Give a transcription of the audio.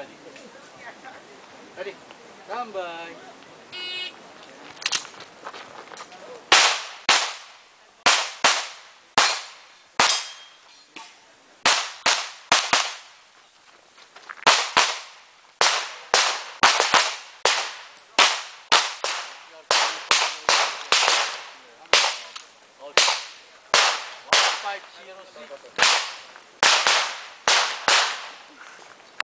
Ready. Ready. Come by. Five zero six.